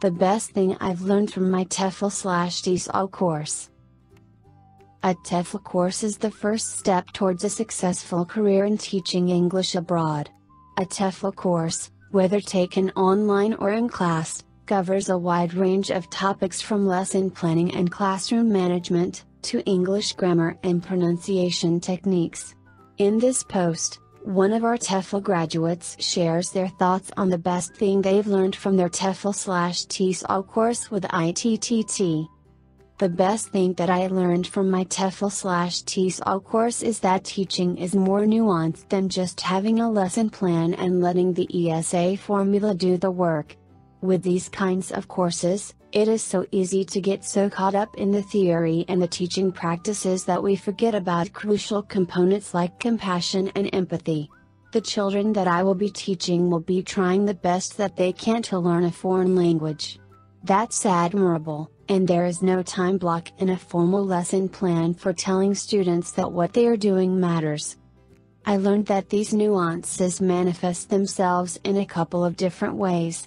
The best thing I've learned from my TEFL slash TESOL course. A TEFL course is the first step towards a successful career in teaching English abroad. A TEFL course, whether taken online or in class, covers a wide range of topics from lesson planning and classroom management, to English grammar and pronunciation techniques. In this post, one of our TEFL graduates shares their thoughts on the best thing they've learned from their TEFL slash TESOL course with ITTT. The best thing that I learned from my TEFL slash TESOL course is that teaching is more nuanced than just having a lesson plan and letting the ESA formula do the work. With these kinds of courses, it is so easy to get so caught up in the theory and the teaching practices that we forget about crucial components like compassion and empathy. The children that I will be teaching will be trying the best that they can to learn a foreign language. That's admirable, and there is no time block in a formal lesson plan for telling students that what they are doing matters. I learned that these nuances manifest themselves in a couple of different ways.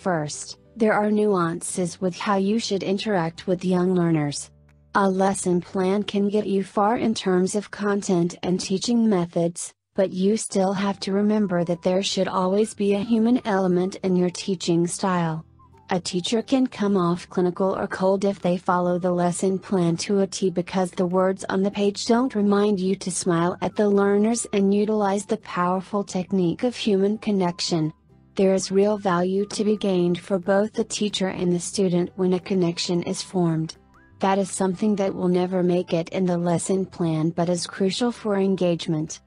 First, there are nuances with how you should interact with young learners. A lesson plan can get you far in terms of content and teaching methods, but you still have to remember that there should always be a human element in your teaching style. A teacher can come off clinical or cold if they follow the lesson plan to a T because the words on the page don't remind you to smile at the learners and utilize the powerful technique of human connection. There is real value to be gained for both the teacher and the student when a connection is formed. That is something that will never make it in the lesson plan but is crucial for engagement.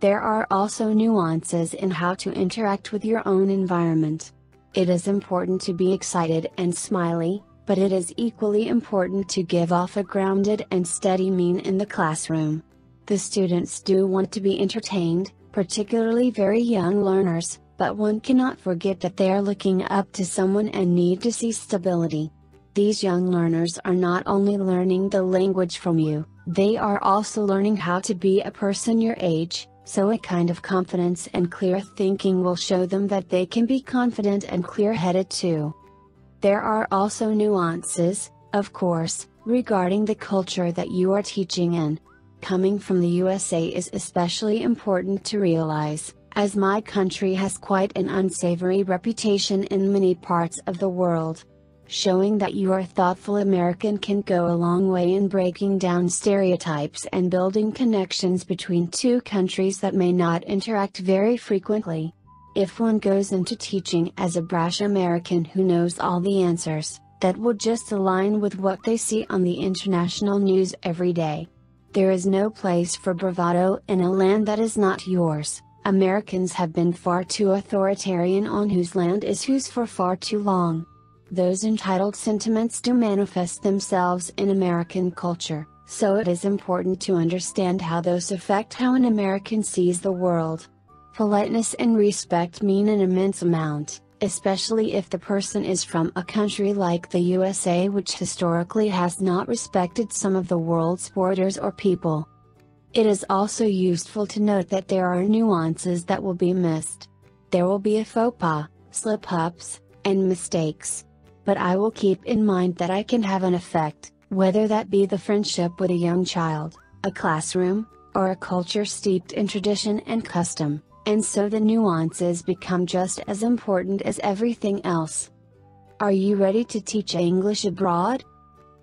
There are also nuances in how to interact with your own environment. It is important to be excited and smiley, but it is equally important to give off a grounded and steady mien in the classroom. The students do want to be entertained, particularly very young learners, but one cannot forget that they are looking up to someone and need to see stability. These young learners are not only learning the language from you, they are also learning how to be a person your age, so a kind of confidence and clear thinking will show them that they can be confident and clear headed too. There are also nuances, of course, regarding the culture that you are teaching in. Coming from the USA is especially important to realize as my country has quite an unsavory reputation in many parts of the world. Showing that you are a thoughtful American can go a long way in breaking down stereotypes and building connections between two countries that may not interact very frequently. If one goes into teaching as a brash American who knows all the answers, that will just align with what they see on the international news every day. There is no place for bravado in a land that is not yours. Americans have been far too authoritarian on whose land is whose for far too long. Those entitled sentiments do manifest themselves in American culture, so it is important to understand how those affect how an American sees the world. Politeness and respect mean an immense amount, especially if the person is from a country like the USA which historically has not respected some of the world's borders or people. It is also useful to note that there are nuances that will be missed. There will be a faux pas, slip ups, and mistakes. But I will keep in mind that I can have an effect, whether that be the friendship with a young child, a classroom, or a culture steeped in tradition and custom, and so the nuances become just as important as everything else. Are you ready to teach English abroad?